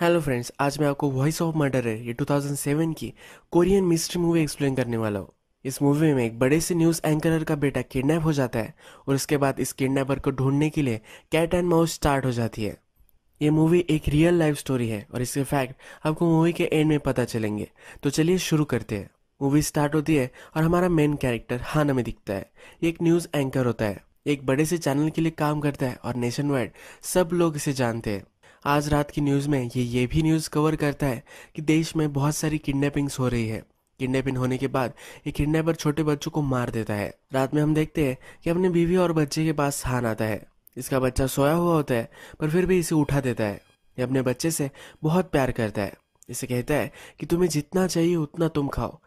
Hello friends आज मैं आपको वॉइस ऑफ़ मर्डर है, ये 2007 की कोरियन मिस्ट्री मूवी एक्सप्लेन करने वाला हूँ। इस मूवी में एक बड़े से न्यूज़ एंकरर का बेटा किडनैप हो जाता है और उसके बाद इस किडनैपर को ढूँढने के लिए कैट एंड माउस स्टार्ट हो जाती है। ये मूवी एक रियल लाइफ स्टोरी है और इसके फैक्ट आपको मूवी के एंड में पता चलेंगे। तो चलिए शुरू करते हैं। मूवी स्टार्ट होती है और हमारा मेन कैरेक्टर हान हमें दिखता है। ये एक न्यूज़ एंकर होता है। एक बड़े से चैनल के लिए काम करता है और नेशन वाइड सब लोग इसे जानते हैं। आज रात की न्यूज़ में ये ये भी न्यूज़ कवर करता है कि देश में बहुत सारी किडनैपिंग्स हो रही है। किडनैपिंग होने के बाद ये किडनैपर छोटे बच्चों को मार देता है। रात में हम देखते हैं कि अपनी बीवी और बच्चे के पास हान आता है। इसका बच्चा सोया हुआ होता है, पर फिर भी इसे उठा देता है। ये अपने बच्चे से बहुत प्यार करता है। इसे कहता है कि तुम्हें जितना चाहिए उतना तुम खाओ।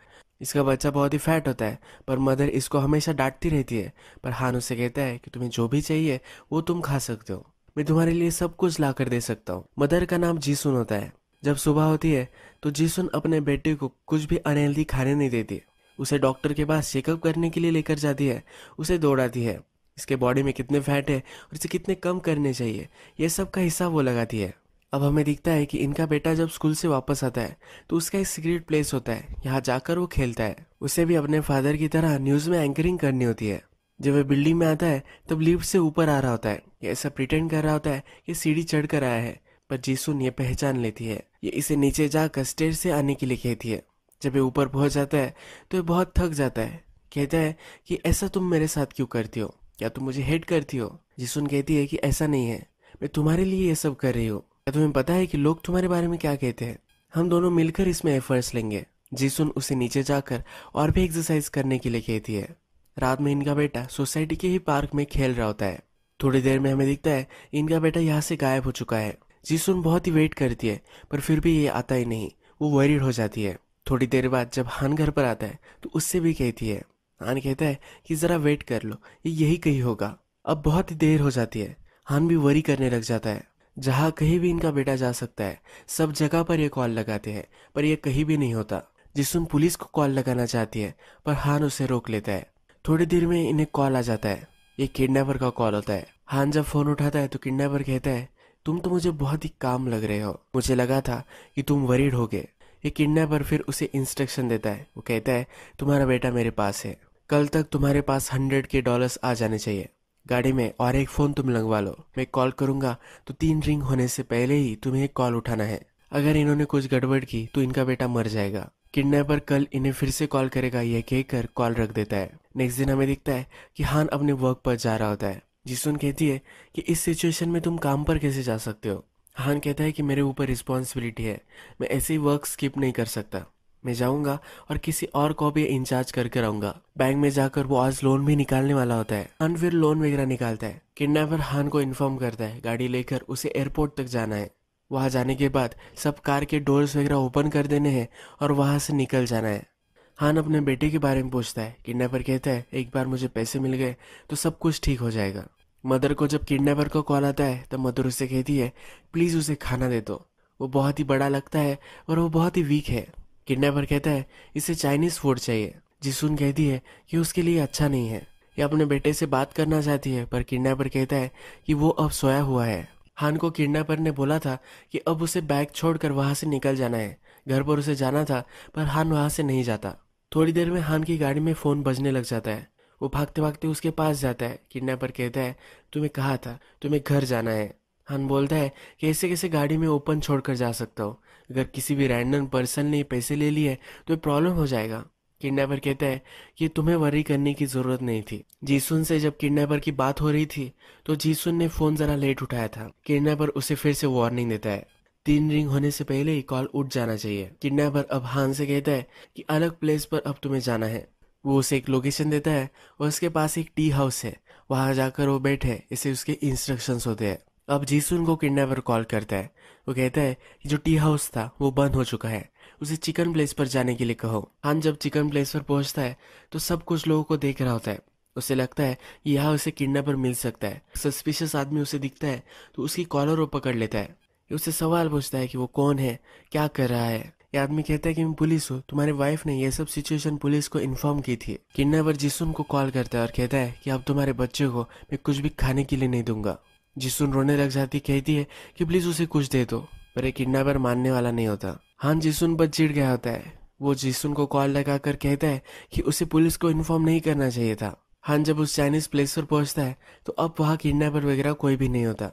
इसका बच्चा बहुत ही फैट होता है, पर मदर इसको हमेशा डांटती रहती है। पर हान उसे कहता है कि तुम्हें जो भी चाहिए वो तुम खा सकते हो। मैं तुम्हारे लिए सब कुछ ला कर दे सकता हूँ। मदर का नाम जीसुन होता है। जब सुबह होती है तो जीसुन अपने बेटे को कुछ भी अनहेल्दी खाने नहीं देती। उसे डॉक्टर के पास चेकअप करने के लिए लेकर जाती है। उसे दौड़ाती है। इसके बॉडी में कितने फैट है और इसे कितने कम करने चाहिए यह सब का हिसाब वो लगाती है। अब हमें दिखता है कि इनका बेटा जब स्कूल से वापस आता है तो उसका एक सीक्रेट प्लेस होता है। यहाँ जाकर वो खेलता है। उसे भी अपने फादर की तरह न्यूज़ में एंकरिंग करनी होती है। जब वह बिल्डिंग में आता है, तब लिफ्ट से ऊपर आ रहा होता है। ये ऐसा प्रिटेंड कर रहा होता है कि सीढ़ी चढ़ कर आया है, पर जीसुन ये पहचान लेती है। ये इसे नीचे जाकर स्टेज से आने के लिए कहती है। जब ये ऊपर पहुँच जाता है तो ये बहुत थक जाता है। कहता है कि ऐसा तुम मेरे साथ क्यों करती हो? क्या तुम मुझे हेट करती हो? जिसुन कहती है कि ऐसा नहीं है। मैं तुम्हारे लिए ये सब कर रही हूँ। क्या तुम्हें पता है कि लोग तुम्हारे बारे में क्या कहते हैं? हम दोनों मिलकर इसमें एफर्ट्स लेंगे। जिसुन उसे नीचे जाकर और भी एक्सरसाइज करने के लिए कहती है। रात में इनका बेटा सोसाइटी के ही पार्क में खेल रहा होता है। थोड़ी देर में हमें दिखता है, इनका बेटा यहाँ से गायब हो चुका है। जिसुन बहुत ही वेट करती है, पर फिर भी ये आता ही नहीं। वो वरीड हो जाती है। थोड़ी देर बाद जब हान घर पर आता है तो उससे भी कहती है, हान कहता है कि जरा वेट कर लो, ये यही कहीं होगा। अब बहुत ही देर हो जाती है। हान भी वरी करने लग जाता है। जहाँ कहीं भी इनका बेटा जा सकता है, सब जगह पर ये कॉल लगाते हैं, पर यह कहीं भी नहीं होता। जिसुन पुलिस को कॉल लगाना चाहती है, पर हान उसे रोक लेता है। थोड़ी देर में इन्हें कॉल आ जाता है। ये किडनैपर का कॉल होता है। हान जब फ़ोन उठाता है तो किडनैपर कहता है, तुम तो मुझे बहुत ही काम लग रहे हो। मुझे लगा था कि तुम वरीड हो गए। ये किडनैपर फिर उसे इंस्ट्रक्शन देता है। वो कहता है, तुम्हारा बेटा मेरे पास है। कल तक तुम्हारे पास हंड्रेड के डॉलर्स आ जाने चाहिए। गाड़ी में और एक फ़ोन तुम लगवा लो। मैं कॉल करूँगा तो तीन रिंग होने से पहले ही तुम्हें कॉल उठाना है। अगर इन्होंने कुछ गड़बड़ की तो इनका बेटा मर जाएगा। किडनैपर कल इन्हें फिर से कॉल करेगा। यह कहकर कॉल रख देता है। नेक्स्ट दिन हमें दिखता है कि हान अपने वर्क पर जा रहा होता है। जिसुन कहती है कि इस सिचुएशन में तुम काम पर कैसे जा सकते हो? हान कहता है कि मेरे ऊपर रिस्पॉन्सिबिलिटी है। मैं ऐसे ही वर्क स्किप नहीं कर सकता। मैं जाऊँगा और किसी और को भी इंचार्ज करके रहूँगा बैंक में जाकर वो आज लोन भी निकालने वाला होता है। हान फिर लोन वगैरह निकालता है। किडनैपर हान को इन्फॉर्म करता है। गाड़ी लेकर उसे एयरपोर्ट तक जाना है। वहाँ जाने के बाद सब कार के डोर्स वगैरह ओपन कर देने हैं और वहाँ से निकल जाना है। हान अपने बेटे के बारे में पूछता है किडनैपर कहता है, एक बार मुझे पैसे मिल गए तो सब कुछ ठीक हो जाएगा। मदर को जब किडनैपर को कॉल आता है, तब मदर उसे कहती है प्लीज़ उसे खाना दे दो। वो बहुत ही बड़ा लगता है और वो बहुत ही वीक है। किडनैपर कहता है, इसे चाइनीज़ फ़ूड चाहिए। जिसुन कहती है कि उसके लिए अच्छा नहीं है। ये अपने बेटे से बात करना चाहती है, पर किडनैपर कहता है कि वो अब सोया हुआ है। हान को किडनैपर ने बोला था कि अब उसे बैग छोड़कर वहाँ से निकल जाना है। घर पर उसे जाना था, पर हान वहाँ से नहीं जाता। थोड़ी देर में हान की गाड़ी में फ़ोन बजने लग जाता है। वो भागते भागते उसके पास जाता है, किडनैपर कहता है, तुम्हें कहा था, तुम्हें घर जाना है। हान बोलता है कि ऐसे कैसे गाड़ी में ओपन छोड़कर जा सकता हो? अगर किसी भी रैंडम पर्सन ने पैसे ले लिए तो प्रॉब्लम हो जाएगा। किडनैपर कहता है कि तुम्हें वरी करने की ज़रूरत नहीं थी। जीसुन से जब किडनैपर की बात हो रही थी तो जीसुन ने फ़ोन जरा लेट उठाया था। किडनैपर उसे फिर से वार्निंग देता है। तीन रिंग होने से पहले ही कॉल उठ जाना चाहिए। किडनैपर अब हान से कहता है कि अलग प्लेस पर अब तुम्हें जाना है। वो उसे एक लोकेशन देता है और उसके पास एक टी हाउस है। वहाँ जाकर वो बैठे, इसे उसके इंस्ट्रक्शंस होते हैं। अब जीसुन को किडनैपर कॉल करता है। वो कहता है कि जो टी हाउस था, वो बंद हो चुका है। उसे चिकन प्लेस पर जाने के लिए कहो। हान जब चिकन प्लेस पर पहुँचता है तो सब कुछ लोगों को देख रहा होता है। उसे लगता है कि यहाँ उसे किडनैपर मिल सकता है। सस्पिशियस आदमी उसे दिखता है तो उसकी कॉलर वो पकड़ लेता है। उससे सवाल पूछता है कि वो कौन है? क्या कर रहा है? ये आदमी कहता है कि मैं पुलिस हूँ, तुम्हारी वाइफ ने ये सब सिचुएशन पुलिस को इन्फॉर्म की थी। किडनैपर जिसुन को कॉल करता है और कहता है कि अब तुम्हारे बच्चे को मैं कुछ भी खाने के लिए नहीं दूँगा। जिसुन रोने लग जाती कहती है कि प्लीज़ उसे कुछ दे दो, पर एक किडनैपर मानने वाला नहीं होता। हाँ जिसुन पर चिड़ गया होता है। वो जिसुन को कॉल लगाकर कहता है कि उसे पुलिस को इन्फॉर्म नहीं करना चाहिए था। हान जब उस चाइनीज़ प्लेस पर पहुँचता है तो अब वहाँ किडनैपर वगैरह कोई भी नहीं होता।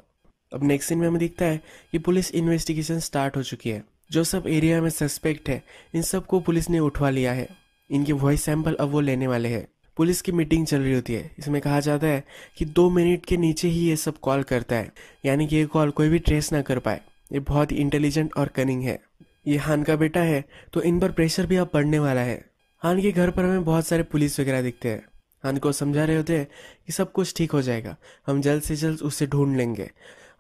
अब नेक्स्ट सीन में हमें दिखता है कि पुलिस इन्वेस्टिगेशन स्टार्ट हो चुकी है। जो सब एरिया में सस्पेक्ट है, इन सबको पुलिस ने उठवा लिया है। इनके वॉइस सैंपल अब वो लेने वाले हैं। पुलिस की मीटिंग चल रही होती है। इसमें कहा जाता है कि दो मिनट के नीचे ही ये सब कॉल करता है। यानी कि ये कॉल कोई भी ट्रेस ना कर पाए। ये बहुत इंटेलिजेंट और कनिंग है। ये हान का बेटा है तो इन पर प्रेशर भी अब पड़ने वाला है। हान के घर पर हमें बहुत सारे पुलिस वगैरह दिखते हैं। हान को समझा रहे होते हैं कि सब कुछ ठीक हो जाएगा। हम जल्द से जल्द उसे ढूंढ लेंगे।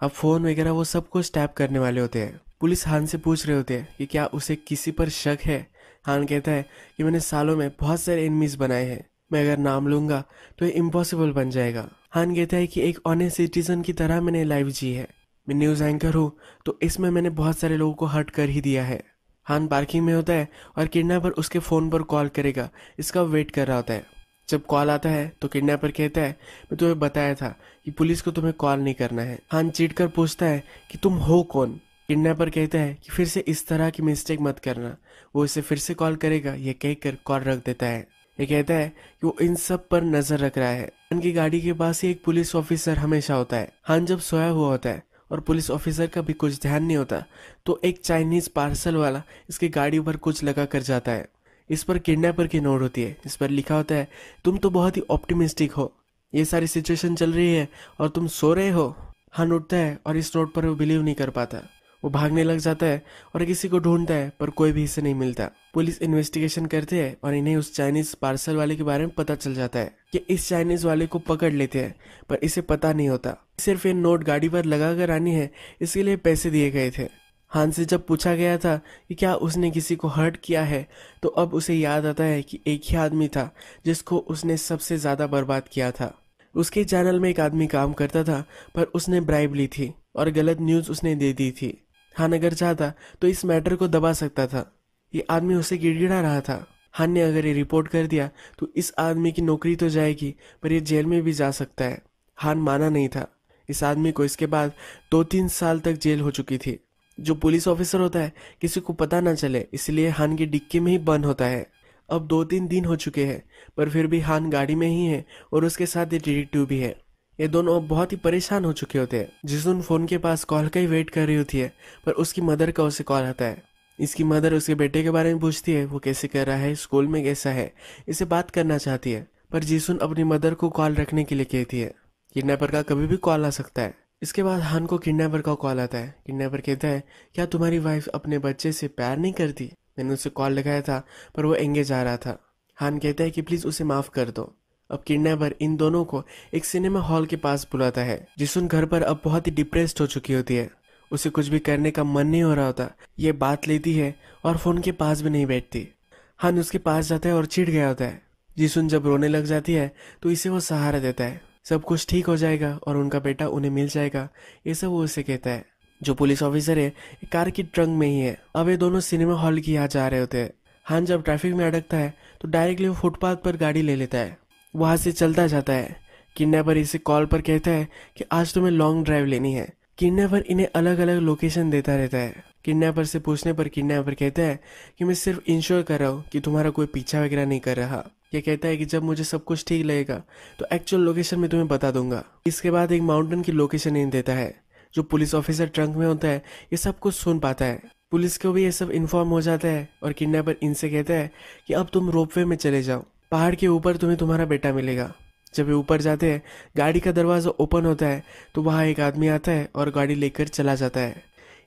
अब फ़ोन वगैरह वो सब कुछ टैप करने वाले होते हैं। पुलिस हान से पूछ रहे होते हैं कि क्या उसे किसी पर शक है? हान कहता है कि मैंने सालों में बहुत सारे एनमीज बनाए हैं। मैं अगर नाम लूँगा तो ये इम्पॉसिबल बन जाएगा। हान कहता है कि एक ऑनेस्ट सिटीजन की तरह मैंने लाइफ जी है। मैं न्यूज़ एंकर हूँ तो इसमें मैंने बहुत सारे लोगों को हर्ट कर ही दिया है। हान पार्किंग में होता है और किडनैपर उसके फ़ोन पर कॉल करेगा। इसका वेट कर रहा होता है। जब कॉल आता है तो किडनैपर कहता है, मैं तुम्हें बताया था कि पुलिस को तुम्हें कॉल नहीं करना है। हान चीट कर पूछता है कि तुम हो कौन? किडनैपर कहता है कि फिर से इस तरह की मिस्टेक मत करना। वो इसे फिर से कॉल करेगा, ये कहकर कॉल रख देता है। ये कहता है कि वो इन सब पर नज़र रख रहा है। उनकी गाड़ी के पास ही एक पुलिस ऑफिसर हमेशा होता है। हान जब सोया हुआ होता है और पुलिस ऑफिसर का भी कुछ ध्यान नहीं होता तो एक चाइनीज़ पार्सल वाला इसकी गाड़ी पर कुछ लगा कर जाता है। इस पर किडनैपर की नोट होती है। इस पर लिखा होता है, तुम तो बहुत ही ऑप्टिमिस्टिक हो। ये सारी सिचुएशन चल रही है और तुम सो रहे हो। हन उठता है और इस नोट पर वो बिलीव नहीं कर पाता। वो भागने लग जाता है और किसी को ढूंढता है, पर कोई भी इसे नहीं मिलता। पुलिस इन्वेस्टिगेशन करते हैं और इन्हें उस चाइनीज़ पार्सल वाले के बारे में पता चल जाता है कि इस चाइनीज़ वाले को पकड़ लेते हैं, पर इसे पता नहीं होता। सिर्फ़ ये नोट गाड़ी पर लगा कर आनी है, इसके लिए पैसे दिए गए थे। हान से जब पूछा गया था कि क्या उसने किसी को हर्ट किया है तो अब उसे याद आता है कि एक ही आदमी था जिसको उसने सबसे ज़्यादा बर्बाद किया था। उसके चैनल में एक आदमी काम करता था, पर उसने ब्राइब ली थी और गलत न्यूज़ उसने दे दी थी। हान अगर चाहता तो इस मैटर को दबा सकता था। ये आदमी उसे गिड़गिड़ा रहा था। हान ने अगर ये रिपोर्ट कर दिया तो इस आदमी की नौकरी तो जाएगी, पर ये जेल में भी जा सकता है। हान माना नहीं था। इस आदमी को इसके बाद दो तीन साल तक जेल हो चुकी थी। जो पुलिस ऑफिसर होता है, किसी को पता ना चले, इसलिए हान के डिक्की में ही बंद होता है। अब दो तीन दिन हो चुके हैं, पर फिर भी हान गाड़ी में ही है और उसके साथ ये डिटेक्टिव भी है। ये दोनों अब बहुत ही परेशान हो चुके होते हैं। जिसुन फ़ोन के पास कॉल का ही वेट कर रही होती है, पर उसकी मदर का उसे कॉल आता है। इसकी मदर उसके बेटे के बारे में पूछती है, वो कैसे कर रहा है, स्कूल में कैसा है, इसे बात करना चाहती है। पर जिसुन अपनी मदर को कॉल रखने के लिए कहती है, किडनैपर का कभी भी कॉल आ सकता है। इसके बाद हान को किडनैपर का कॉल आता है। किडनैपर कहता है, क्या तुम्हारी वाइफ अपने बच्चे से प्यार नहीं करती? मैंने उसे कॉल लगाया था, पर वो एंगेज आ रहा था। हान कहता है कि प्लीज़ उसे माफ़ कर दो। अब किडनैपर इन दोनों को एक सिनेमा हॉल के पास बुलाता है जिसुन घर पर अब बहुत ही डिप्रेस्ड हो चुकी होती है। उसे कुछ भी करने का मन नहीं हो रहा होता, ये बात लेती है और फ़ोन के पास भी नहीं बैठती। हान उसके पास जाता है और चिढ़ गया होता है। जिसुन जब रोने लग जाती है तो इसे वो सहारा देता है। सब कुछ ठीक हो जाएगा और उनका बेटा उन्हें मिल जाएगा। ये सब वो उसे कहता है। जो पुलिस ऑफिसर है कार की ट्रंक में ही है। अब ये दोनों सिनेमा हॉल की यहाँ जा रहे होते हैं। हान जब ट्रैफ़िक में अटकता है तो डायरेक्टली वो फुटपाथ पर गाड़ी ले लेता है। वहाँ से चलता जाता है। किडनैपर इसे कॉल पर कहता है कि आज तुम्हें लॉन्ग ड्राइव लेनी है। किडनैपर इन्हें अलग अलग लोकेशन देता रहता है। किडनैपर से पूछने पर किडनैपर कहता है कि मैं सिर्फ़ इंश्योर कर रहा हूँ कि तुम्हारा कोई पीछा वगैरह नहीं कर रहा। ये कहता है कि जब मुझे सब कुछ ठीक लगेगा तो एक्चुअल लोकेशन में तुम्हें बता दूँगा। इसके बाद एक माउंटेन की लोकेशन इन देता है, जो पुलिस ऑफिसर ट्रंक में होता है, ये सब कुछ सुन पाता है। पुलिस को भी ये सब इन्फॉर्म हो जाता है, और किडनैपर इनसे कहता है कि अब तुम रोपवे में चले जाओ। पहाड़ के ऊपर तुम्हें तुम्हारा बेटा मिलेगा। जब ये ऊपर जाते हैं, गाड़ी का दरवाज़ा ओपन होता है तो वहाँ एक आदमी आता है और गाड़ी लेकर चला जाता है।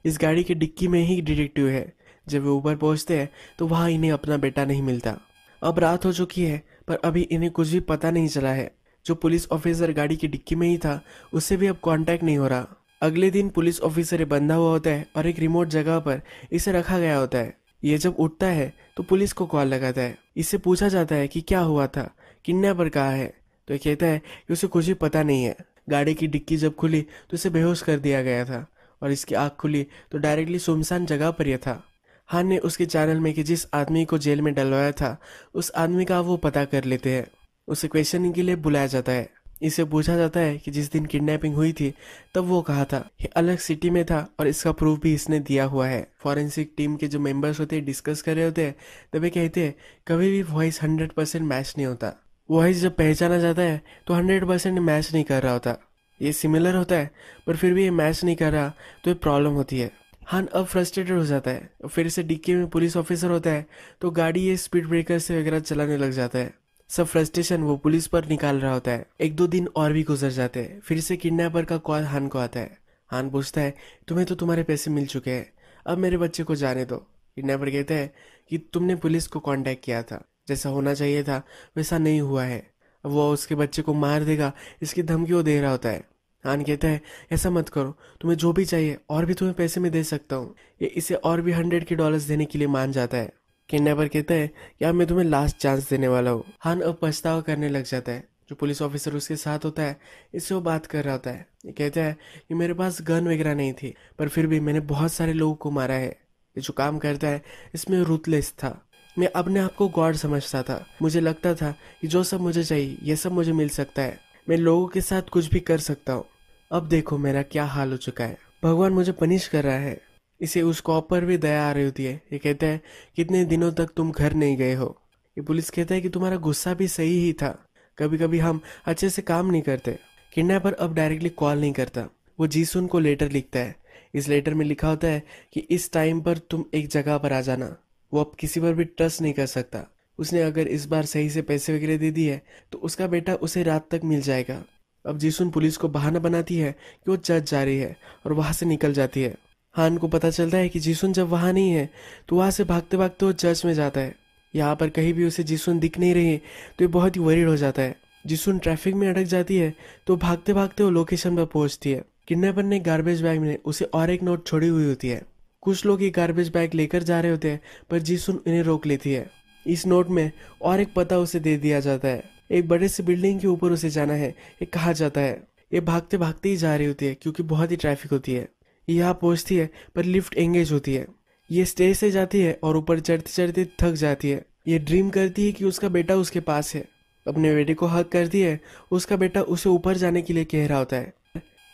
इस गाड़ी के डिक्की में ही डिटेक्टिव है। जब वे ऊपर पहुँचते हैं तो वहाँ इन्हें अपना बेटा नहीं मिलता। अब रात हो चुकी है, पर अभी इन्हें कुछ भी पता नहीं चला है। जो पुलिस ऑफिसर गाड़ी की डिक्की में ही था, उससे भी अब कांटेक्ट नहीं हो रहा। अगले दिन पुलिस ऑफिसर बंधा हुआ होता है और एक रिमोट जगह पर इसे रखा गया होता है। ये जब उठता है तो पुलिस को कॉल लगाता है। इससे पूछा जाता है कि क्या हुआ था किडनैपर कहा है। तो कहता है कि उसे कुछ भी पता नहीं है। गाड़ी की डिक्की जब खुली तो इसे बेहोश कर दिया गया था। और इसकी आँख खुली तो डायरेक्टली सुमसान जगह पर यह था। हान ने उसके चैनल में कि जिस आदमी को जेल में डलवाया था, उस आदमी का वो पता कर लेते हैं। उसे क्वेश्चनिंग के लिए बुलाया जाता है। इसे पूछा जाता है कि जिस दिन किडनैपिंग हुई थी, तब वो कहा था? ये अलग सिटी में था और इसका प्रूफ भी इसने दिया हुआ है। फॉरेंसिक टीम के जो मेंबर्स होते हैं डिस्कस कर रहे होते हैं, तब ये कहते हैं, कभी भी वॉइस हंड्रेड परसेंट मैच नहीं होता। वॉइस जब पहचाना जाता है तो हंड्रेड परसेंट मैच नहीं कर रहा होता। ये सिमिलर होता है, पर फिर भी ये मैच नहीं कर रहा तो ये प्रॉब्लम होती है। हान अब फ्रस्ट्रेटेड हो जाता है। फिर से डीके में पुलिस ऑफिसर होता है तो गाड़ी ये स्पीड ब्रेकर से वगैरह चलाने लग जाता है। सब फ्रस्ट्रेशन वो पुलिस पर निकाल रहा होता है। एक दो दिन और भी गुजर जाते हैं। फिर से किडनैपर का कॉल हान को आता है। हान पूछता है, तुम्हें तो तुम्हारे पैसे मिल चुके हैं। अब मेरे बच्चे को जाने दो। किडनैपर कहते हैं कि, तुमने पुलिस को कांटेक्ट किया था। जैसा होना चाहिए था, वैसा नहीं हुआ है। वो उसके बच्चे को मार देगा, इसकी धमकी वो दे रहा होता है। हान कहता है, ऐसा मत करो, तुम्हें जो भी चाहिए, और भी तुम्हें पैसे में दे सकता हूँ। ये इसे और भी हंड्रेड के डॉलर्स देने के लिए मान जाता है। किडनैपर कहता है अब मैं तुम्हें लास्ट चांस देने वाला हूँ। हान अब पछतावा करने लग जाता है। जो पुलिस ऑफिसर उसके साथ होता है, इससे वो बात कर रहा होता है। ये कहता है कि मेरे पास गन वगैरह नहीं थी, पर फिर भी मैंने बहुत सारे लोगों को मारा है। ये जो काम करता है, इसमें रूथलेस था। मैं अपने आप को गॉड समझता था। मुझे लगता था कि जो सब मुझे चाहिए, ये सब मुझे मिल सकता है। मैं लोगों के साथ कुछ भी कर सकता हूँ। अब देखो मेरा क्या हाल हो चुका है। भगवान मुझे पनिश कर रहा है। इसे उस कॉप पर भी दया आ रही होती है। ये कहता है, कितने दिनों तक तुम घर नहीं गए हो? ये पुलिस कहता है कि तुम्हारा गुस्सा भी सही ही था। कभी कभी हम अच्छे से काम नहीं करते। किडनैपर अब डायरेक्टली कॉल नहीं करता। वो जीसुन को लेटर लिखता है। इस लेटर में लिखा होता है कि इस टाइम पर तुम एक जगह पर आ जाना। वो अब किसी पर भी ट्रस्ट नहीं कर सकता। उसने अगर इस बार सही से पैसे वगैरह दे दिए तो उसका बेटा उसे रात तक मिल जाएगा। अब जीसुन पुलिस को बहाना बनाती है कि वो जज जा रही है और वहाँ से निकल जाती है। हान को पता चलता है कि जीसुन जब वहाँ नहीं है तो वहाँ से भागते भागते वो चर्च में जाता है। यहाँ पर कहीं भी उसे जीसुन दिख नहीं रही तो ये बहुत ही वरीड हो जाता है। जीसुन ट्रैफ़िक में अटक जाती है तो भागते भागते वो लोकेशन पर पहुँचती है। किडनैपर ने गार्बेज बैग में उसे और एक नोट छोड़ी हुई होती है। कुछ लोग ये गार्बेज बैग लेकर जा रहे होते हैं, पर जीसुन इन्हें रोक लेती है। इस नोट में और एक पता उसे दे दिया जाता है। एक बड़े से बिल्डिंग के ऊपर उसे जाना है ये कहा जाता है। ये भागते भागते ही जा रही होती है, क्योंकि बहुत ही ट्रैफ़िक होती है। यहाँ पहुँचती है, पर लिफ्ट एंगेज होती है। ये स्टेज से जाती है और ऊपर चढ़ते चढ़ते थक जाती है। ये ड्रीम करती है कि उसका बेटा उसके पास है। अपने बेटे को हक करती है, उसका बेटा उसे ऊपर जाने के लिए कह रहा होता है।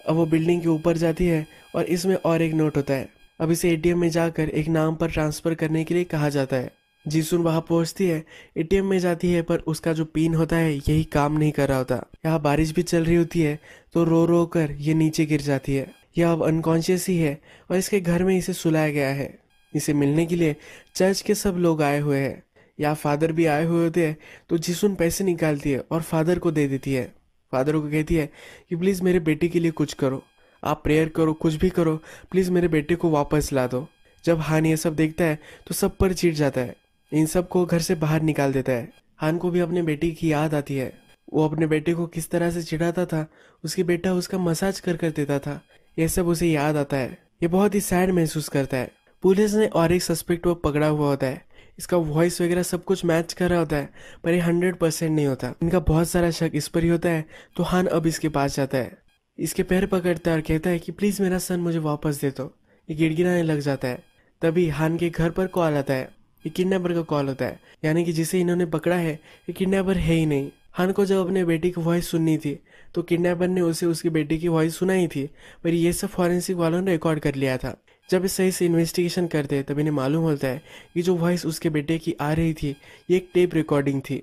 अब वो बिल्डिंग के ऊपर जाती है और इसमें और एक नोट होता है। अब इसे एटीएम में जाकर एक नाम पर ट्रांसफ़र करने के लिए कहा जाता है। जीसुन वहाँ पहुँचती है, एटीएम में जाती है, पर उसका जो पिन होता है, यही काम नहीं कर रहा होता। यहाँ बारिश भी चल रही होती है तो रो रो कर ये नीचे गिर जाती है। यह अब अनकॉन्शियस ही है, और इसके घर में इसे सुलाया गया है। इसे मिलने के लिए चर्च के सब लोग आए हुए हैं। या फादर भी आए हुए होते हैं तो जिसुन पैसे निकालती है और फादर को दे देती है। फादर को कहती है कि प्लीज़ मेरे बेटे के लिए कुछ करो। आप प्रेयर करो, कुछ भी करो, प्लीज़ मेरे बेटे को वापस ला दो। जब हान ये सब देखता है तो सब पर चिढ़ जाता है। इन सबको घर से बाहर निकाल देता है। हान को भी अपने बेटे की याद आती है। वो अपने बेटे को किस तरह से चिढ़ाता था, उसकी बेटा उसका मसाज कर कर देता था ये सब उसे याद आता है। ये बहुत ही सैड महसूस करता है। पुलिस ने और एक सस्पेक्ट वो पकड़ा हुआ होता है। इसका वॉइस वगैरह सब कुछ मैच कर रहा होता है, पर ये हंड्रेड परसेंट नहीं होता। इनका बहुत सारा शक इस पर ही होता है तो हान अब इसके पास जाता है। इसके पैर पकड़ता है और कहता है कि, प्लीज़ मेरा सन मुझे वापस दे दो। ये गिड़गिड़ाने लग जाता है। तभी हान के घर पर कॉल आता है। ये किडनैपर का कॉल होता है। यानी कि जिसे इन्होंने पकड़ा है, ये किडनैपर है ही नहीं। हन को जब अपने बेटी की वॉइस सुननी थी तो किडनैपर ने उसे उसकी बेटी की वॉइस सुनाई थी, पर ये सब फॉरेंसिक वालों ने रिकॉर्ड कर लिया था। जब इस सही से इन्वेस्टिगेशन करते तब इन्हें मालूम होता है कि जो वॉइस उसके बेटे की आ रही थी, ये एक टेप रिकॉर्डिंग थी।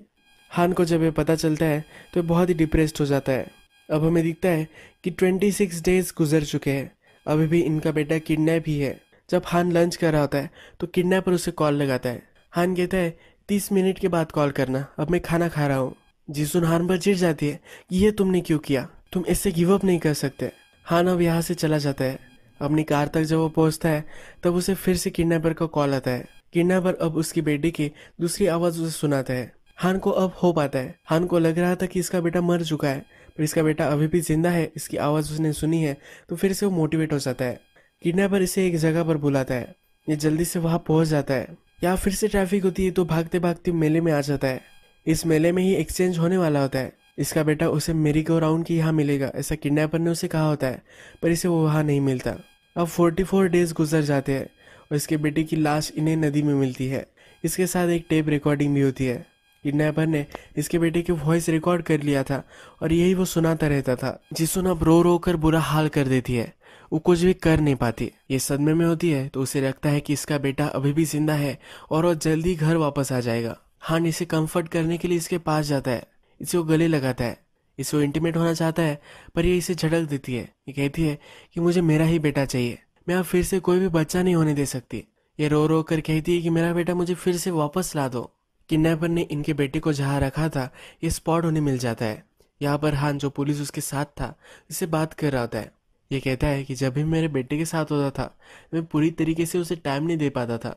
हान को जब ये पता चलता है तो ये बहुत ही डिप्रेस्ड हो जाता है। अब हमें दिखता है कि ट्वेंटी सिक्स डेज़ गुजर चुके हैं। अभी भी इनका बेटा किडनैप ही है। जब हान लंच कर रहा होता है तो किडनैपर उसे कॉल लगाता है। हान कहता है, तीस मिनट के बाद कॉल करना, अब मैं खाना खा रहा हूँ। जिसुन हान पर चिढ़ जाती है कि ये तुमने क्यों किया? तुम इससे गिव अप नहीं कर सकते। हान अब यहाँ से चला जाता है। अपनी कार तक जब वो पहुँचता है, तब उसे फिर से किडनैपर का कॉल आता है। किडनैपर अब उसकी बेटी की दूसरी आवाज़ उसे सुनाता है। हान को अब हो पाता है। हान को लग रहा था कि इसका बेटा मर चुका है, पर इसका बेटा अभी भी ज़िंदा है, इसकी आवाज़ उसने सुनी है तो फिर से वो मोटिवेट हो जाता है। किडनैपर इसे एक जगह पर बुलाता है। ये जल्दी से वहाँ पहुँच जाता है। या फिर से ट्रैफ़िक होती है तो भागते भागते मेले में आ जाता है। इस मेले में ही एक्सचेंज होने वाला होता है। इसका बेटा उसे मेरी गो राउंड की यहाँ मिलेगा, ऐसा किडनैपर ने उसे कहा होता है, पर इसे वो वहाँ नहीं मिलता। अब 44 डेज़ गुजर जाते हैं और इसके बेटे की लाश इन्हें नदी में मिलती है। इसके साथ एक टेप रिकॉर्डिंग भी होती है। किडनैपर ने इसके बेटे की वॉइस रिकॉर्ड कर लिया था और यही वो सुनाता रहता था जिसुन अब रो रो कर बुरा हाल कर देती है। वो कुछ भी कर नहीं पाती। ये सदमे में होती है तो उसे लगता है कि इसका बेटा अभी भी ज़िंदा है और वो जल्दी घर वापस आ जाएगा। हान इसे कंफर्ट करने के लिए इसके पास जाता है। इसे वो गले लगाता है। इसे वो इंटीमेट होना चाहता है, पर ये इसे झड़क देती है। ये कहती है कि मुझे मेरा ही बेटा चाहिए। मैं अब फिर से कोई भी बच्चा नहीं होने दे सकती। ये रो रो कर कहती है कि मेरा बेटा मुझे फिर से वापस ला दो। किडनैपर ने इनके बेटे को जहाँ रखा था, ये स्पॉट होने मिल जाता है। यहाँ पर हान जो पुलिस उसके साथ था इससे बात कर रहा होता है। ये कहता है कि जब भी मेरे बेटे के साथ होता था, मैं पूरी तरीके से उसे टाइम नहीं दे पाता था।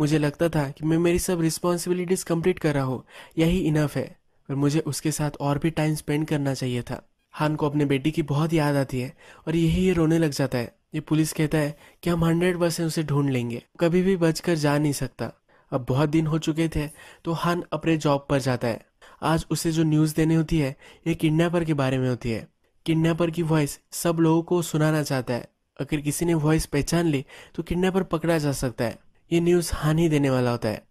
मुझे लगता था कि मैं मेरी सब रिस्पॉन्सिबिलिटीज कंप्लीट कर रहा हूँ, यही इनफ है। पर मुझे उसके साथ और भी टाइम स्पेंड करना चाहिए था। हान को अपने बेटी की बहुत याद आती है और यही ये रोने लग जाता है। ये पुलिस कहता है कि हम हंड्रेड परसेंट उसे ढूंढ लेंगे। कभी भी बच कर जा नहीं सकता। अब बहुत दिन हो चुके थे तो हान अपने जॉब पर जाता है। आज उसे जो न्यूज़ देनी होती है, ये किडनैपर के बारे में होती है। किडनैपर की वॉइस सब लोगों को सुनाना चाहता है। अगर किसी ने वॉइस पहचान ली तो किडनैपर पकड़ा जा सकता है। ये न्यूज़ हानि देने वाला होता है।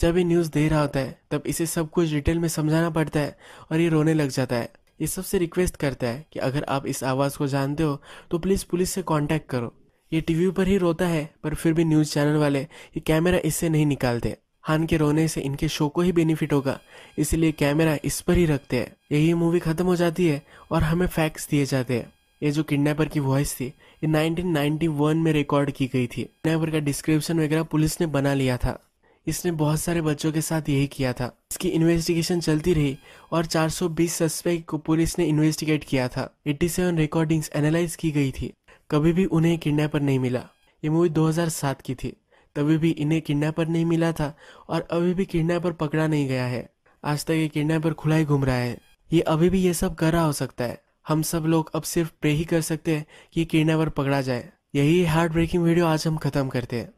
जब ये न्यूज़ दे रहा होता है, तब इसे सब कुछ डिटेल में समझाना पड़ता है और ये रोने लग जाता है। ये सबसे रिक्वेस्ट करता है कि अगर आप इस आवाज़ को जानते हो तो प्लीज़ पुलिस से कांटेक्ट करो। ये टीवी पर ही रोता है, पर फिर भी न्यूज़ चैनल वाले ये कैमरा इससे नहीं निकालते। हान के रोने से इनके शो को ही बेनिफिट होगा। इसलिए कैमरा इस पर ही रखते हैं। यही मूवी खत्म हो जाती है और हमें फैक्ट्स दिए जाते हैं। ये जो किडनैपर की वॉइस थी, ये 1991 में रिकॉर्ड की गई थी। किडनैपर का डिस्क्रिप्शन वगैरह पुलिस ने बना लिया था। इसने बहुत सारे बच्चों के साथ यही किया था। इसकी इन्वेस्टिगेशन चलती रही और 420 सस्पेक्ट को पुलिस ने इन्वेस्टिगेट किया था। 87 रिकॉर्डिंग्स एनालाइज की गई थी। कभी भी उन्हें किडनैपर नहीं मिला। ये मूवी 2007 की थी। तभी भी इन्हें किडनैपर नहीं मिला था और अभी भी किडनैपर पकड़ा नहीं गया है। आज तक ये किडनैपर खुला ही घूम रहा है। ये अभी भी ये सब कर रहा हो सकता है। हम सब लोग अब सिर्फ़ प्रे ही कर सकते हैं कि किडनैपर पकड़ा जाए। यही हार्ट ब्रेकिंग वीडियो आज हम खत्म करते हैं।